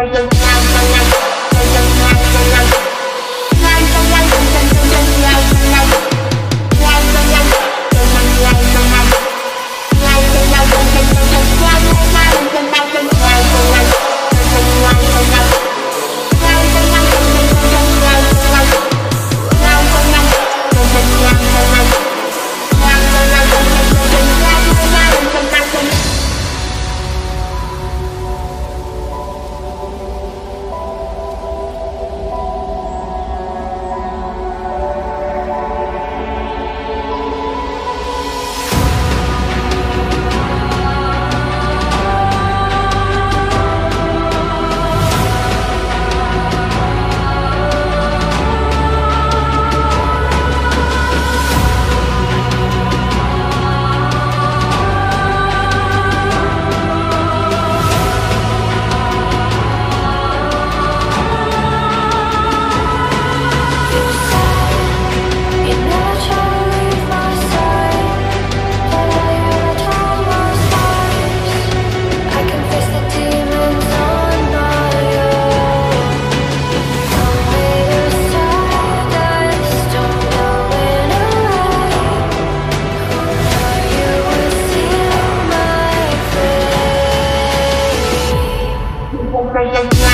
Are you? Bye.